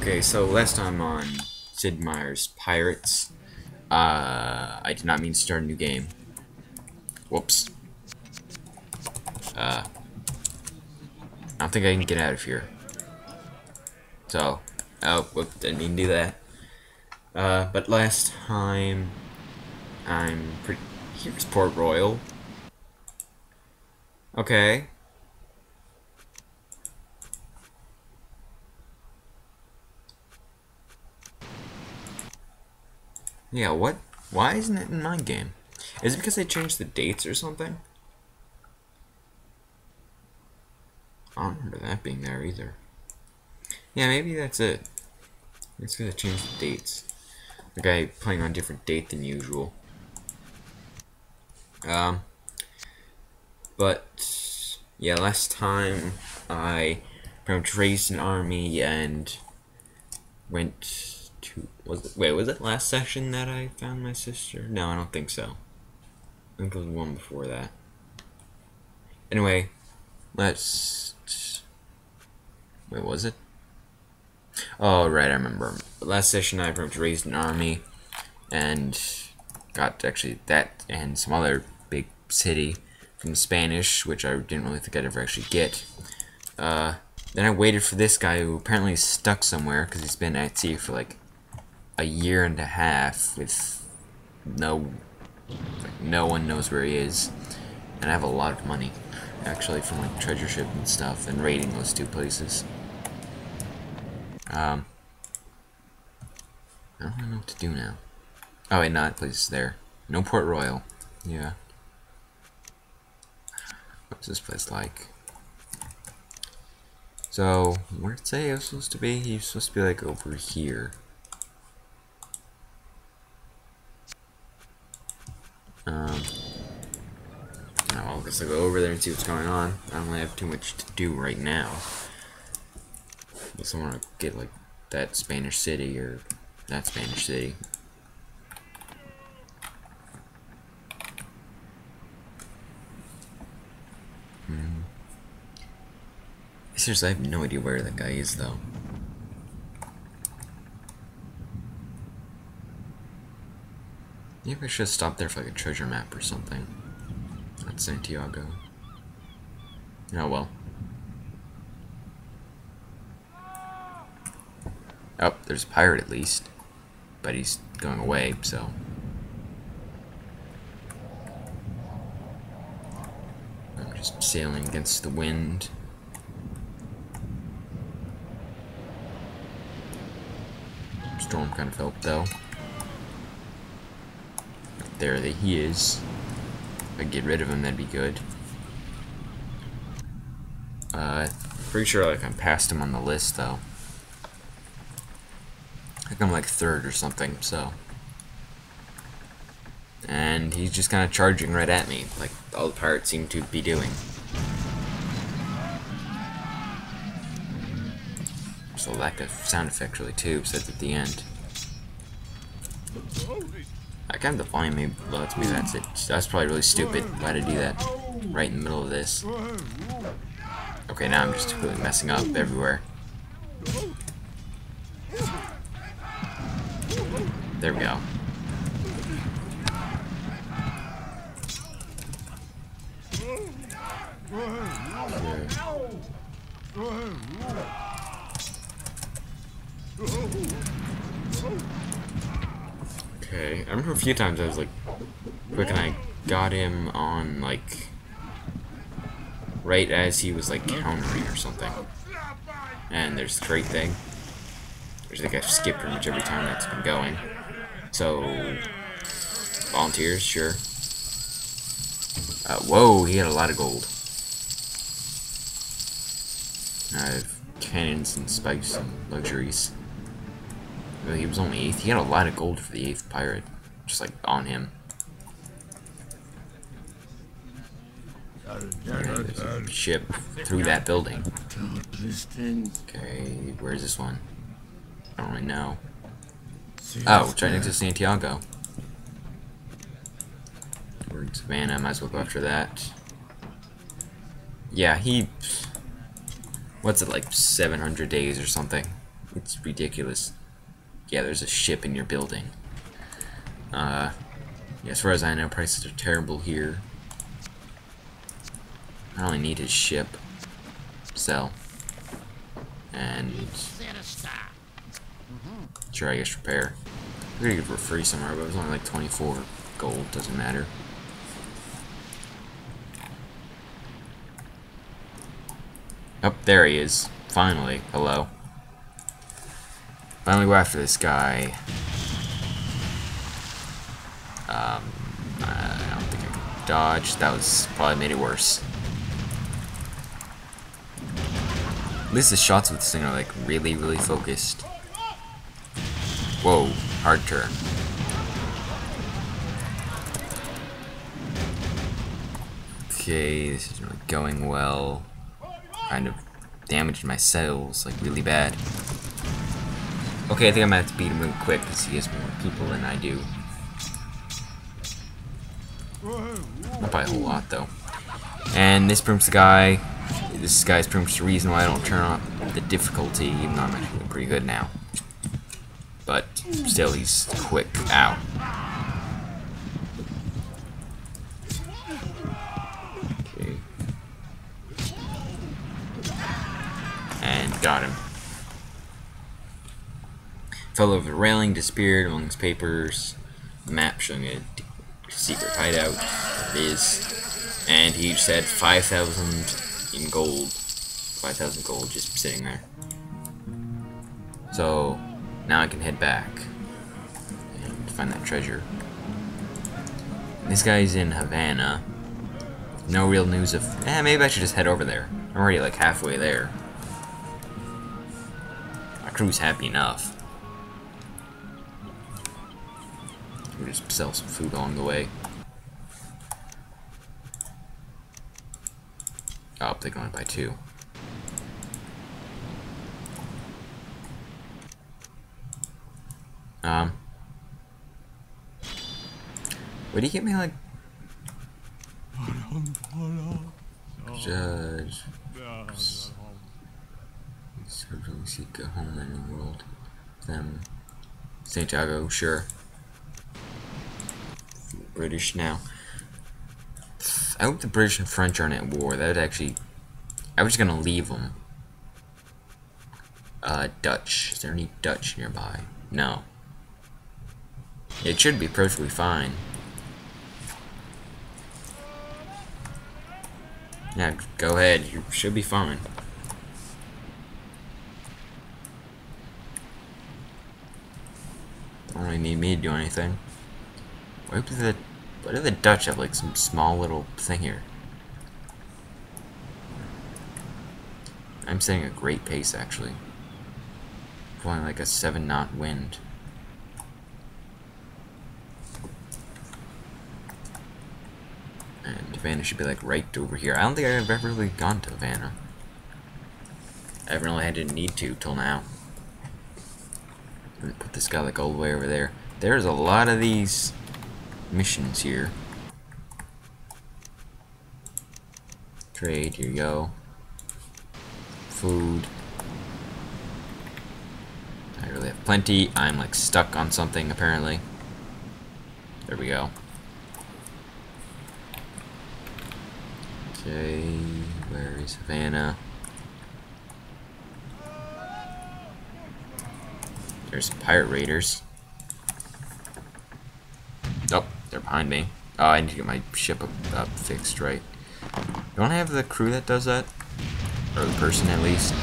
Okay, so last time on Sid Meier's Pirates, uh, I did not mean to start a new game. Whoops. Uh, I don't think I can get out of here. So, oh, whoop, didn't mean to do that. Uh, but last time, I'm pretty, here's Port Royal. Okay. Yeah, what? Why isn't it in my game? Is it because they changed the dates or something? I don't remember that being there either. Yeah, maybe that's it. It's they changed the dates. The guy playing on a different date than usual. Um, but yeah, last time I pretty much raised an army and went to was it wait was it last session that I found my sister? No, I don't think so. I think it was one before that. Anyway, let's wait was it? Oh right, I remember. Last session I pretty raised an army and got actually that and some other big city from Spanish, which I didn't really think I'd ever actually get. Uh, then I waited for this guy who apparently is stuck somewhere because he's been at sea for like a year and a half with no like, no one knows where he is. And I have a lot of money actually from like treasure ship and stuff and raiding those two places. Um I don't know what to do now. Oh wait no that place is there. No Port Royal. Yeah. What's this place like? So where did it say it was supposed to be? He's supposed to be like over here Um, now I'll I'll go over there and see what's going on. I don't really have too much to do right now. Unless I want to get like that Spanish city or that Spanish city. Hmm. Seriously, I have no idea where that guy is though. Maybe I should have stopped there for like a treasure map or something. Santiago. Oh well. Oh, there's a pirate at least. But he's going away, so. I'm just sailing against the wind. Storm kind of helped though. There he is. I get rid of him, that'd be good. Uh, pretty sure like I'm past him on the list though. I think I'm like third or something, so. And he's just kind of charging right at me, like all the pirates seem to be doing. So lack of sound effect really too, that's at the end. I kind of the volume maybe lets me, that's it. That's probably really stupid. Why to do that right in the middle of this? Okay, now I'm just completely messing up everywhere. There we go. Remember a few times I was like quick and I got him on like right as he was like countering or something. And there's the great thing. I think I've skipped pretty much every time that's been going. So volunteers, sure. Uh, whoa, he had a lot of gold. I have cannons and spikes and luxuries. Well, he was only 8th. He had a lot of gold for the 8th pirate. Just like on him. Ship through that building. Okay, where's this one? I don't really know. Oh, it's right next to Santiago. In Savannah, might as well go after that. Yeah, he... What's it, like 700 days or something? It's ridiculous. Yeah, there's a ship in your building. Uh, yeah, as far as I know, prices are terrible here. I only need his ship. Sell. And... Sure, I guess repair. I'm gonna get for free somewhere, but it was only like 24 gold, doesn't matter. Oh, there he is. Finally. Hello. Finally go after this guy. Um, I don't think I can dodge. That was probably made it worse. At least the shots with this thing are like really, really focused. Whoa, hard turn. Okay, this is really going well. Kind of damaged my sails, like really bad. Okay, I think I'm gonna have to beat him really quick because he has more people than I do. Not by a whole lot though. And this pretty the guy. This guy's pretty much the reason why I don't turn up the difficulty, even though I'm actually pretty good now. But still, he's quick. Ow. Okay. And got him. Fell over the railing, disappeared among his papers. The map showing a secret hideout. is, And he said 5,000 in gold. 5,000 gold just sitting there. So, now I can head back and find that treasure. This guy's in Havana. No real news of... Eh, maybe I should just head over there. I'm already like halfway there. My crew's happy enough. We just sell some food along the way. Oh, they're going by two. Um. Would you get me like judge? Certainly seek a home in the world. Them Santiago, sure. British now. I hope the British and French aren't at war. That would actually... I was gonna leave them. Uh, Dutch. Is there any Dutch nearby? No. It should be perfectly fine. Yeah, go ahead. You should be fine. Don't really need me to do anything. Why do the why do the Dutch have like some small little thing here? I'm setting a great pace actually. Flying like a seven knot wind. And Havana should be like right over here. I don't think I've ever really gone to Havana. I haven't really had to need to till now. Put this guy like all the way over there. There's a lot of these missions here. Trade, here you go. Food. I really have plenty. I'm like stuck on something apparently. There we go. Okay, where is Havana? There's pirate raiders. Oh, they're behind me. Oh, I need to get my ship up, up fixed right. Don't I have the crew that does that? Or the person at least.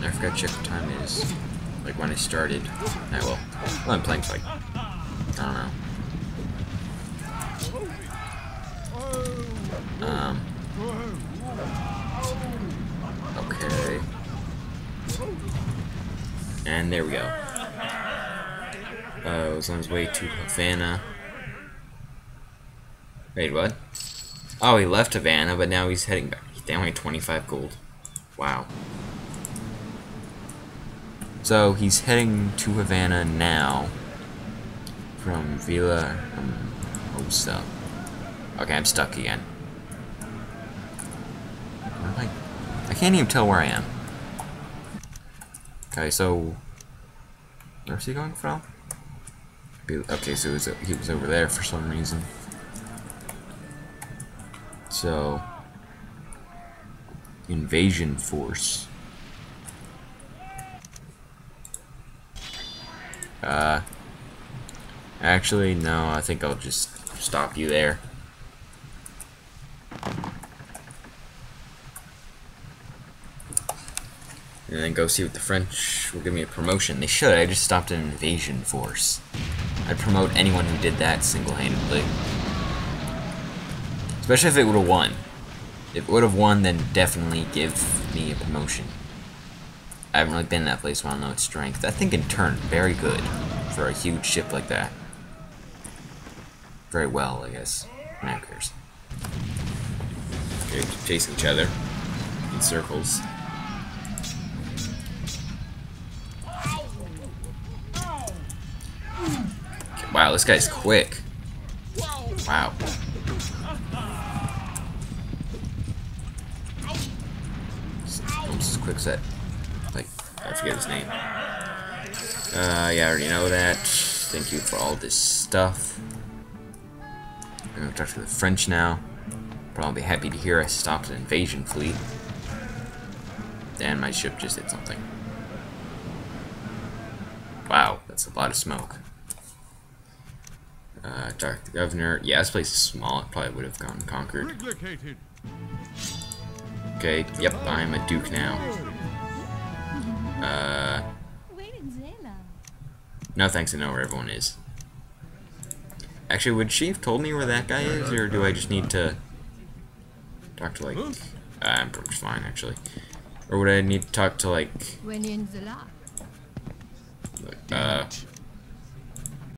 I forgot to check what time it is. Like when I started. I will. Well, I'm playing for like, I don't know. Um. Okay. And there we go. Uh, was on his way to Havana. Wait, what? Oh, he left Havana, but now he's heading back. He's down like 25 gold. Wow. So, he's heading to Havana now. From Villa Osa. Okay, I'm stuck again. I? I can't even tell where I am. Okay, so where's he going from? Okay, so he was, he was over there for some reason. So invasion force. Uh, actually, no, I think I'll just stop you there. And then go see what the French will give me a promotion. They should. I just stopped an invasion force. I'd promote anyone who did that single-handedly. Especially if it would have won. If it would have won, then definitely give me a promotion. I haven't really been in that place, so I don't know its strength. I think in turn, very good for a huge ship like that. Very well, I guess. Cares. Okay, chasing each other in circles. Wow, this guy's quick. Wow. Almost as quick set. Like, I forget his name. Uh, yeah, I already know that. Thank you for all this stuff. I'm gonna talk to the French now. Probably happy to hear I stopped an invasion fleet. And my ship just did something. Wow, that's a lot of smoke. Uh, talk to the governor. Yeah, this place is small. It probably would have gone conquered. Okay, yep, I'm a duke now. Uh, no thanks, I know where everyone is. Actually, would she have told me where that guy is, or do I just need to talk to, like... Uh, I'm pretty much fine, actually. Or would I need to talk to, like...